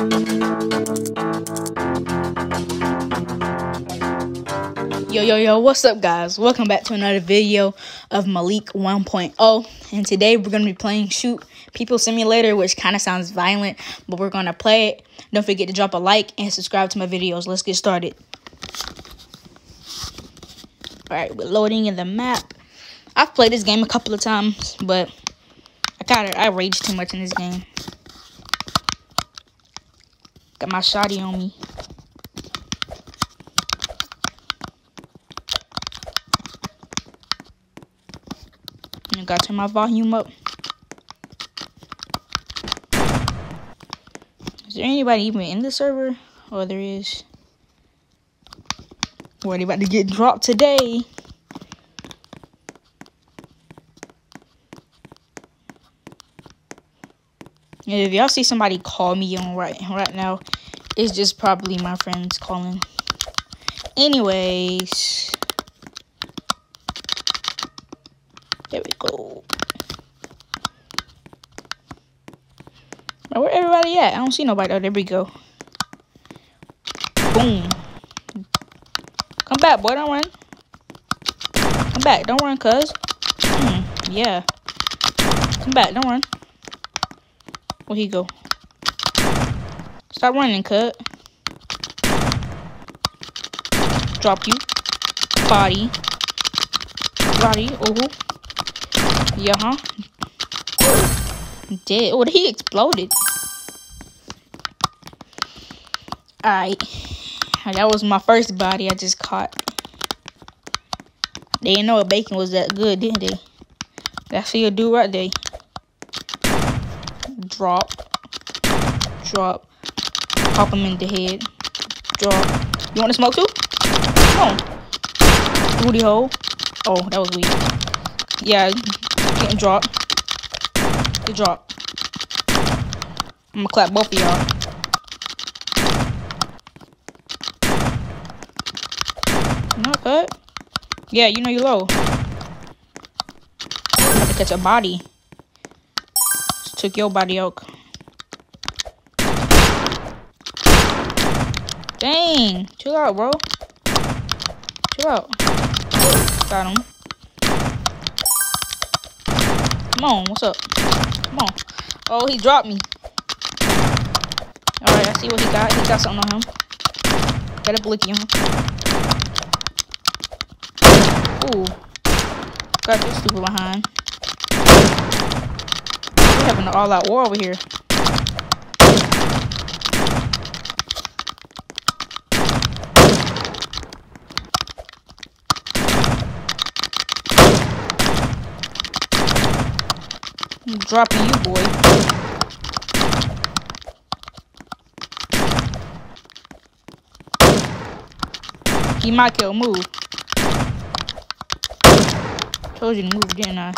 Yo, yo, yo, what's up, guys? Welcome back to another video of Malik 1.0. And today we're going to be playing Shoot People Simulator, which kind of sounds violent, but we're going to play it. Don't forget to drop a like and subscribe to my videos. Let's get started. Alright, we're loading in the map. I've played this game a couple of times, but I got it. I rage too much in this game. Got my shotty on me. I gotta turn my volume up. Is there anybody even in the server? Oh, there is. What, about to get dropped today? If y'all see somebody call me on right right now, it's just probably my friends calling. Anyways. There we go. Now, where everybody at? I don't see nobody. Oh, there we go. Boom. Come back, boy. Don't run. Come back. Don't run, cuz. Hmm. Yeah. Come back. Don't run. Where he go? Stop running, cut. Drop you. Body. Body. Oh. Yeah, huh? Dead. Oh, he exploded. Alright. That was my first body I just caught. They didn't know a bacon was that good, didn't they? That's what you do right there. Drop. Drop. Pop him in the head. Drop. You want to smoke too? Come on. Booty hole. Oh, that was weak. Yeah, Getting dropped. Good drop. I'm gonna clap both of y'all. No cut. Yeah, you know you low. I'm about to catch a body. Took your body out. Dang. Chill out, bro. Chill out. Got him. Come on, what's up? Come on. Oh, he dropped me. Alright, I see what he got. He got something on him. Got a blicky on him. Ooh. Got this stupid behind. Having an all-out war over here. I'm dropping you, boy. He might kill. Move. Told you to move, didn't I? Uh,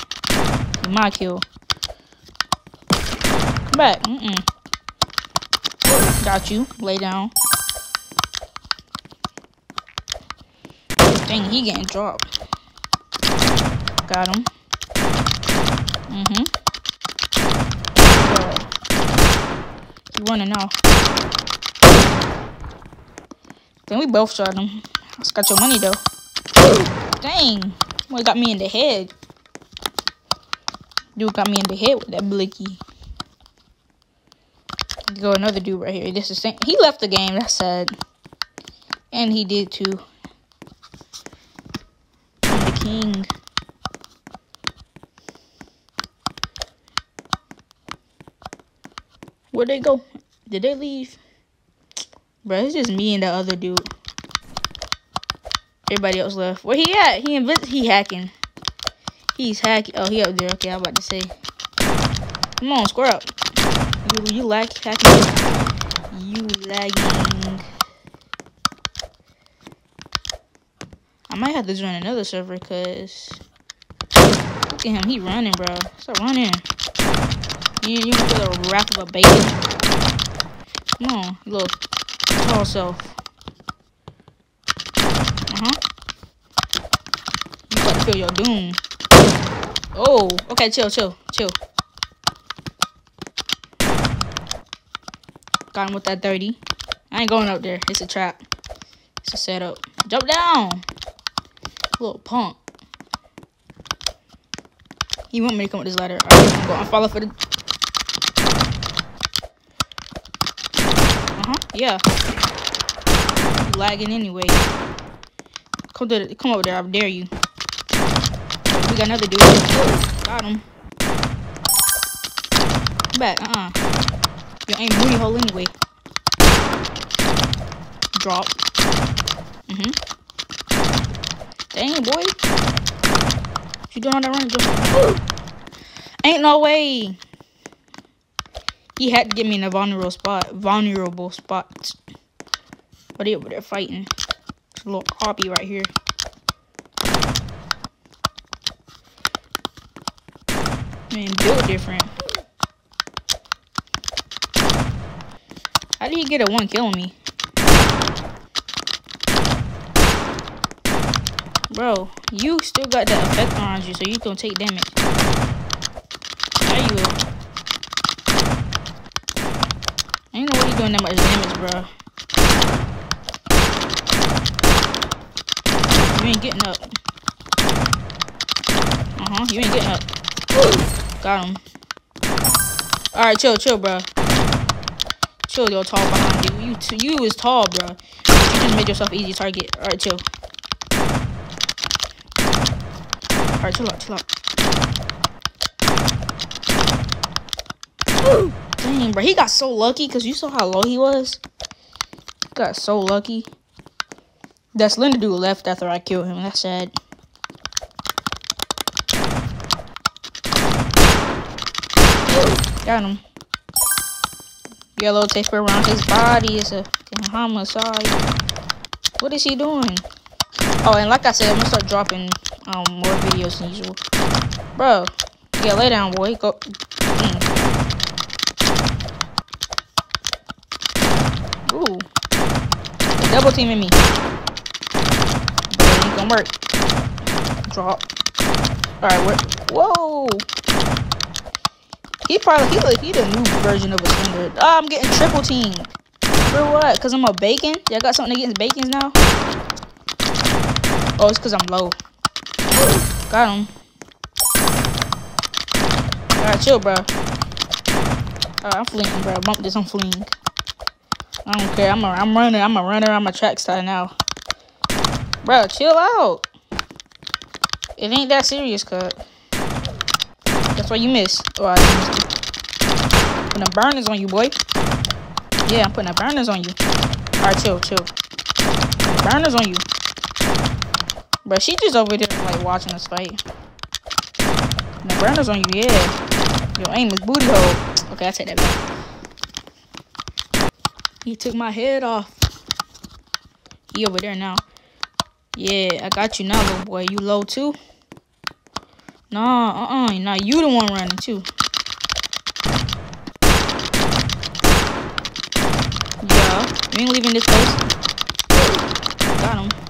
he might kill. Back. Mm-mm. Got you. Lay down. Dang, he getting dropped. Got him. Mm-hmm. You running now. Then we both shot him. I got your money though. Dang. Boy got me in the head. Dude got me in the head with that blicky. Go another dude right here. This is same. He left the game. That's sad. And he did too. The king. Where'd they go? Did they leave? Bro, it's just me and the other dude. Everybody else left. Where he at? He invis he hacking. He's hacking. Oh, he up there. Okay, I'm about to say. Come on, square up. You you lag hacking. You lagging. I might have to join another server because look at him. He running, bro. Start running. You, you the wrath of a baby? Come on, little tall self. Uh-huh. You about to feel your doom. Oh, okay, chill, chill, chill. Got him with that 30. I ain't going up there. It's a trap. It's a setup. Jump down. Little punk. He want me to come with this ladder. Alright, I'm going follow for the... Uh-huh. Yeah. You lagging anyway. Come to the, come over there. I dare you. We got another dude. Got him. Back. Uh-uh. You ain't booty hole anyway. Drop. Mm-hmm. Dang, boy. You doing all that run? Just... Ain't no way. He had to get me in a vulnerable spot. Vulnerable spot. But he over there fighting. It's a little hobby right here. Man, built different. How did you get a one killing me? Bro, you still got that effect on you, so you can take damage. How you will. I ain't know what you doing that much damage, bro. You ain't getting up. Uh-huh, you ain't getting up. Got him. Alright, chill, chill, bro. Chill, yo, tall behind you. You, you is tall, bro. You just made yourself easy target. Alright, chill. Alright, chill out, chill out. Dang, bro. He got so lucky because you saw how low he was. Got so lucky. That Slender dude left after I killed him. That's sad. Got him. Yellow tape around his body is a homicide. What is he doing? Oh, and like I said, I'm gonna start dropping um more videos than usual. Bro, yeah, lay down, boy. Go. Mm. Ooh, double teaming me. But ain't gonna work. Drop. All right, what? Whoa. He probably he he the new version of a Slender. Oh, I'm getting triple team. For what? Cause I'm a bacon? Y'all got something against bacons now? Oh, it's because I'm low. Got him. Alright, chill, bro. Alright, I'm fleeing, bro. Bump this, I'm fleeing. I don't care. I'm a, I'm running. I'm a runner. I'm a track star now. Bro, chill out. It ain't that serious, cut. Why you miss. Oh, I missed Putting burners on you, boy. Yeah, I'm putting the burners on you. Alright, chill, chill. Burners on you. But she just over there like watching us fight. The burners on you, yeah. Your aim is booty hole. Okay, I take that back. He took my head off. He over there now. Yeah, I got you now, little boy. You low too? Nah, uh-uh. Nah, you the one running too. Yeah, you ain't leaving this place. Got him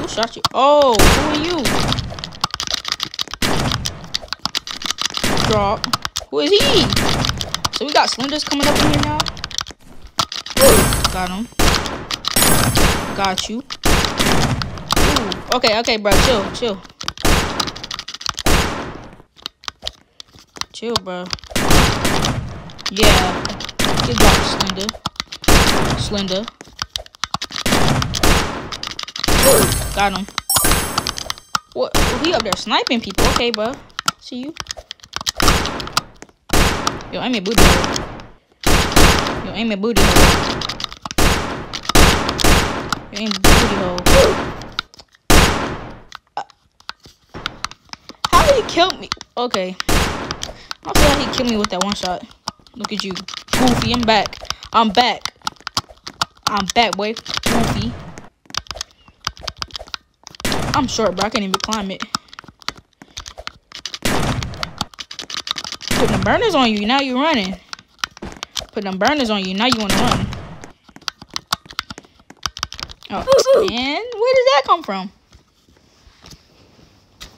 who shot you? Oh, who are you? Drop. Who is he? So we got Slenders coming up in here now. Got him. Got you. Ooh. Okay, okay, bro. Chill, chill. Chill, bro. Yeah. Good job, Slender. Slender. Got him. What? He up there sniping people. Okay, bro. See you. Yo, aim at booty hole. Yo, aim at booty hole. Yo, aim at booty hole. Uh, how did he kill me? Okay. I'll like he killed me with that one shot. Look at you. Goofy, I'm back. I'm back. I'm back, boy. Goofy. I'm short, bro. I can't even climb it. Putting the burners on you. Now you're running. Putting them burners on you. Now you want to run. Oh, man. Where did that come from?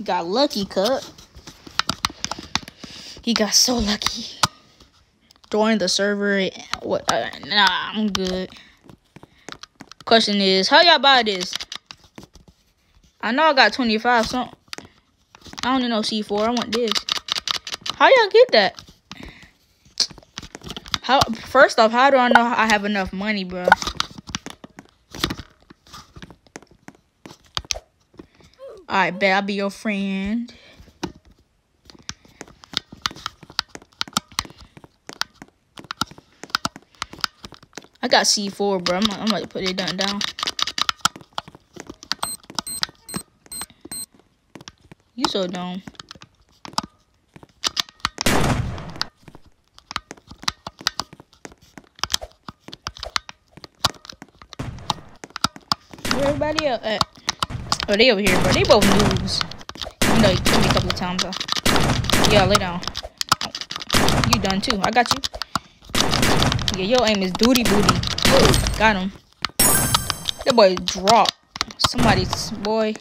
Got lucky, cut. He got so lucky. join the server. What? Uh, nah, I'm good. Question is, how y'all buy this? I know I got 25 something. I don't need no C4. I want this. How y'all get that? How? First off, how do I know I have enough money, bro? Alright, bet I'll be your friend. Got C4, bro. I'm, I'm about to put it down. down. You so dumb. Where everybody at? Oh, they over here, bro. They both noobs. You know, you killed me a couple of times, though. Yeah, lay down. You done, too. I got you. Yeah, your aim is duty booty. Got him. That boy dropped. Somebody's boy.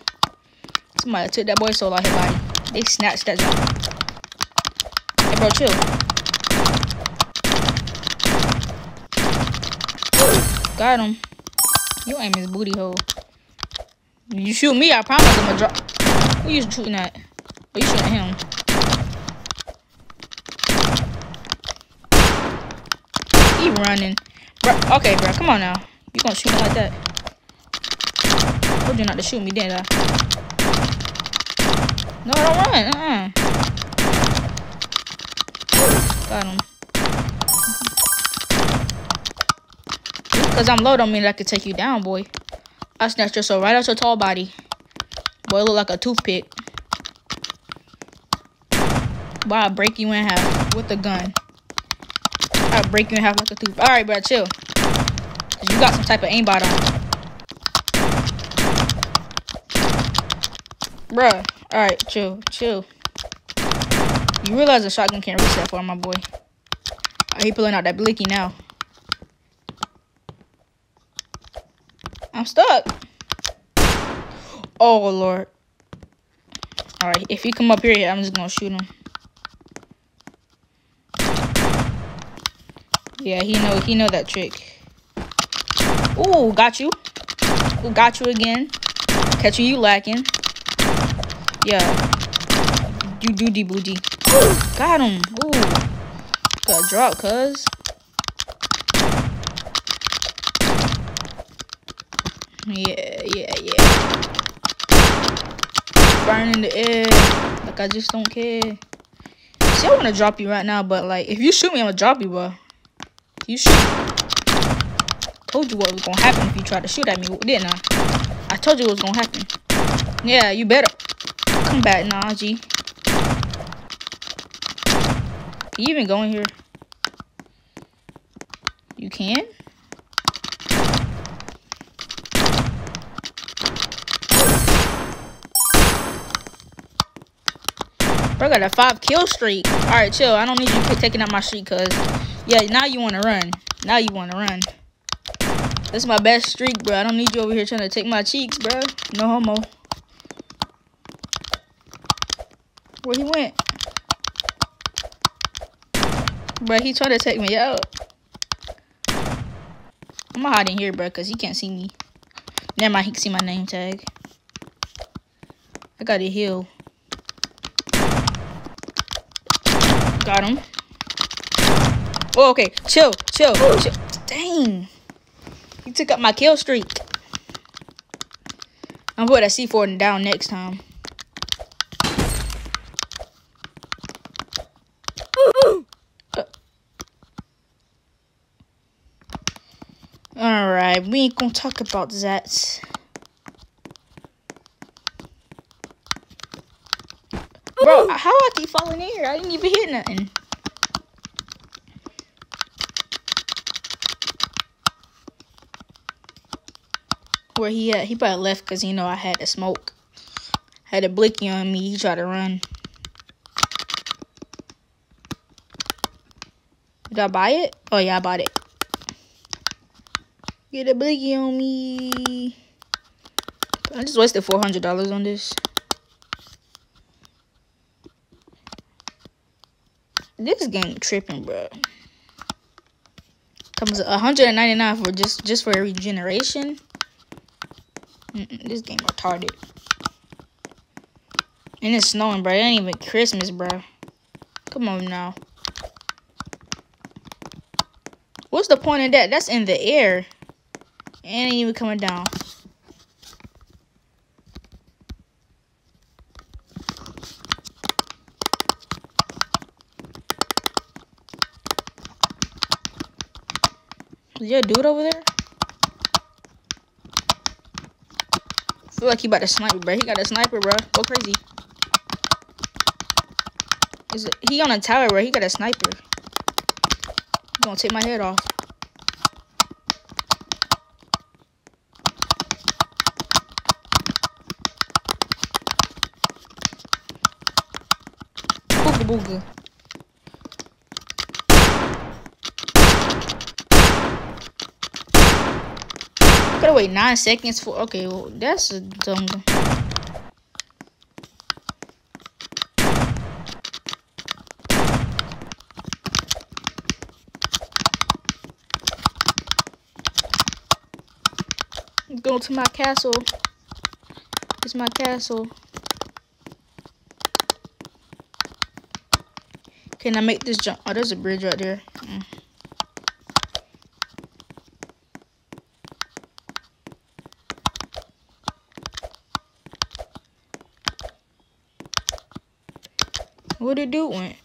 Somebody took that boy soul out his body. They snatched that jump. Hey, bro, chill. Got him. Your aim is booty hole. You shoot me, I promise I'm gonna drop. Who you shooting at? Oh, you shooting at him. He running. Bro, okay, bro, come on now. You gonna shoot me like that? told you not to shoot me, didn't I? No, I don't run. Uh-uh. Got him. Because I'm low don't mean I can take you down, boy. I snatched your soul right out your tall body. Boy, look like a toothpick. Boy, I'll break you in half with a gun. Break you in half like a tooth. Alright, bro, chill. Cause you got some type of aimbot on. Bruh. Alright, chill, chill. You realize a shotgun can't reach that far, my boy. Are he pulling out that blicky now? I'm stuck. Oh, Lord. Alright, if he come up here, I'm just gonna shoot him. Yeah, he know he know that trick. Ooh, got you. Ooh, got you again. Catching you lacking. Yeah. You do booty. Got him. Ooh. Got drop, cuz. Yeah, yeah, yeah. Burn in the air. Like, I just don't care. See, I want to drop you right now, but, like, if you shoot me, I'm going to drop you, bro. You shoot. Told you what was to happen if you tried to shoot at me, didn't I? Uh, I told you what was to happen. Yeah, you better. Come back, Najee. Can you even go in here? You can? Bro, got a five kill streak. All right, chill. I don't need you taking out my streak, cause yeah, now you want to run. Now you want to run. This is my best streak, bro. I don't need you over here trying to take my cheeks, bro. No homo. Where he went? Bro, he tried to take me out. I'm gonna hide in here, bro, because he can't see me. Never mind, he can see my name tag. I got a heal. Got him. Oh, okay. Chill, chill, chill. Dang. He took up my kill streak. I'm put that C4 down next time. Uh. Alright, we ain't gonna talk about that. Bro, how I keep falling in here? I didn't even hit nothing. Where he at? He probably left because, you know, I had to smoke. Had a blicky on me. He tried to run. Did I buy it? Oh, yeah, I bought it. Get a blicky on me. I just wasted $400 on this. This game tripping, bro. Comes 199 for just just for regeneration. This game retarded. And it's snowing, bro. It ain't even Christmas, bro. Come on now. What's the point of that? That's in the air. And ain't even coming down. Is there a dude over there? Feel like he about to sniper, bro. He got a sniper, bro. Go crazy. Is it, he on a tower, bro. He got a sniper. He gonna take my head off. Booga booga. Gotta wait nine seconds for. Okay, well, that's a dumb. Go to my castle. It's my castle. Can I make this jump? Oh, there's a bridge right there. It doing?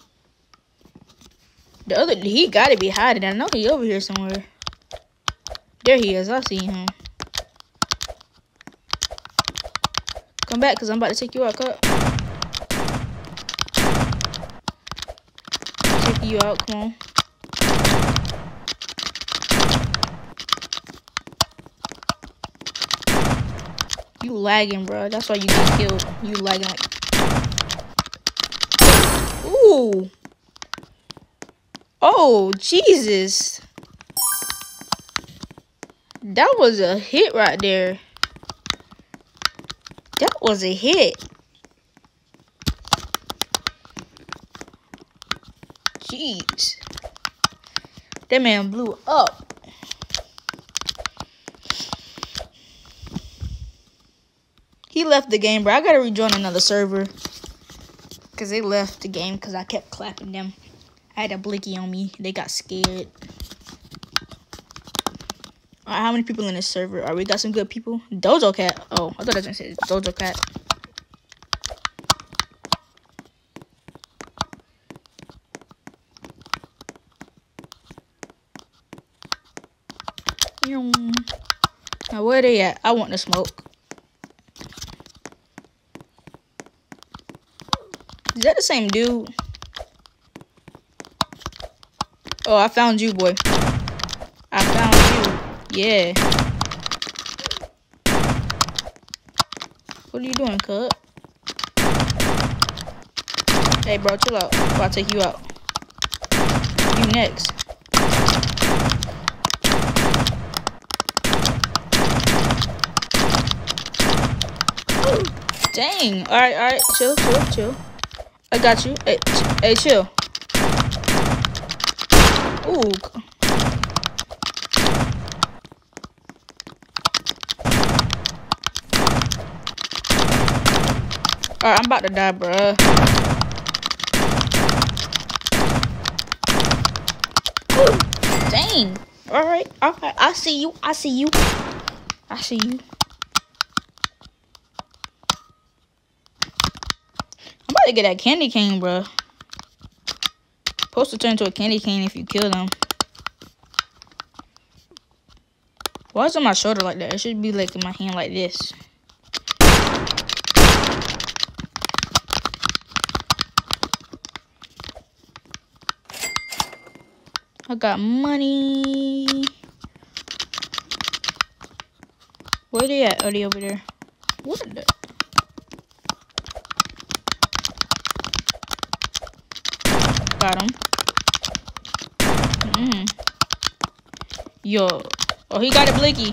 The other, he gotta be hiding. I know he over here somewhere. There he is. I see him. Come back, cause I'm about to take you out, cut. Take you out. Come on. You lagging, bro. That's why you get killed. You lagging like Ooh. Oh, Jesus. That was a hit right there. That was a hit. Jeez. That man blew up. He left the game, bro. I gotta rejoin another server. Because they left the game because I kept clapping them. I had a blicky on me. They got scared. Alright, how many people in this server? Are we got some good people? Dojo Cat. Oh, I thought I was going to say Dojo Cat. Now, where they at? I want to smoke. That the same dude? Oh, I found you, boy. I found you. Yeah. What are you doing, cut? Hey, bro, chill out. I'll take you out. You next. Dang. Alright, alright. Chill, chill, chill. I got you. Hey, hey, chill. Ooh. Alright, I'm about to die, bruh. Dang. Alright, alright. I see you. I see you. I see you. To get that candy cane, bro. Supposed to turn into a candy cane if you kill them. Why is it on my shoulder like that? It should be like in my hand like this. I got money. Where they at? Are they over there? What the? Got him. Mm. Yo. Oh, he got a blicky.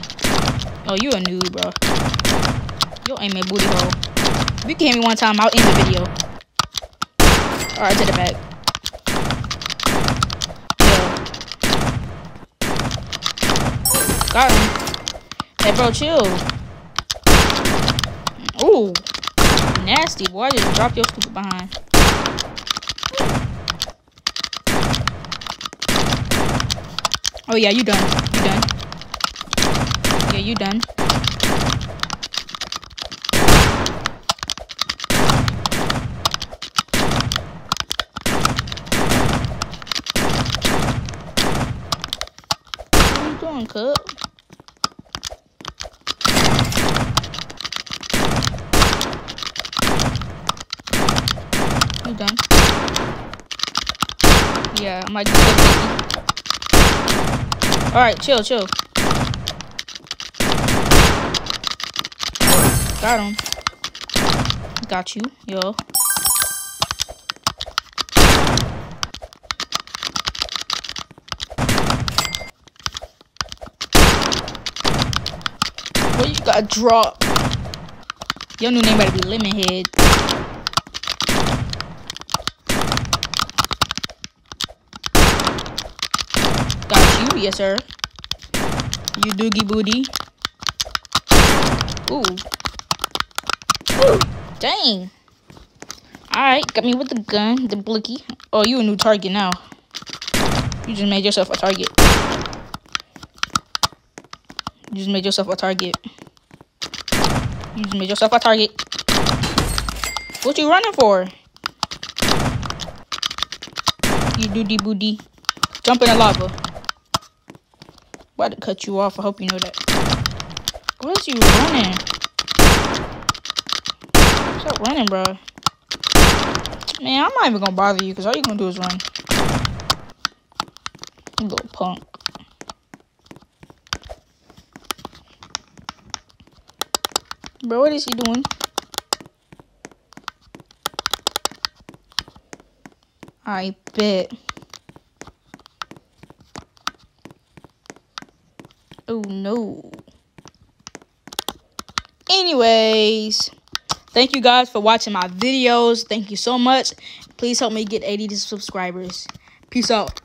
Oh, you a noob, bro. Yo, aim a booty hole. If you can hit me one time, I'll end the video. Alright, to the back. Yo. Got him. Hey, bro, chill. Ooh. Nasty, boy. I just dropped your stupid behind. Oh, yeah, you done. You done. Yeah, you done. Doing, Cup? You done? Yeah, I might just Alright, chill, chill. Got him. Got you, yo. What you got drop? Your new name better be Lemonhead. Got you, yes sir. You doogie booty. Ooh. Ooh. Dang. Alright, got me with the gun, the blicky. Oh, you a new target now. You just made yourself a target. You just made yourself a target. You just made yourself a target. What you running for? You doody booty. Jump in the lava. About to cut you off. I hope you know that. Where's you running? Stop running, bro. Man, I'm not even gonna bother you because all you're gonna do is run. You little punk. Bro, what is he doing? I bet. Oh no. Anyways, thank you guys for watching my videos. Thank you so much. Please help me get 80 subscribers. Peace out.